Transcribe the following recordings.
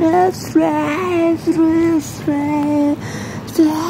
Let's ride, let's fly.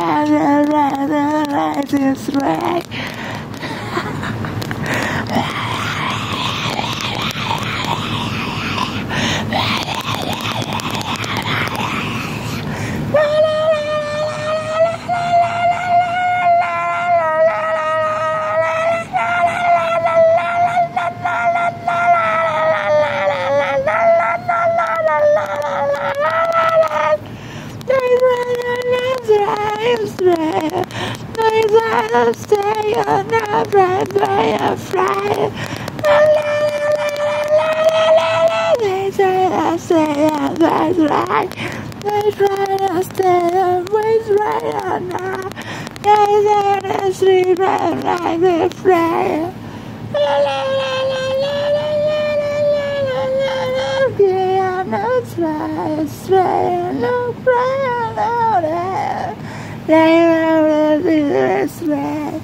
this way. Israel, always to stay unafraid, be afraid. La la la la la la la la. They say I stay and that's right. They try to stay always right. They say. La la la la la la la la la la la. Be on the la la la la la la la this way.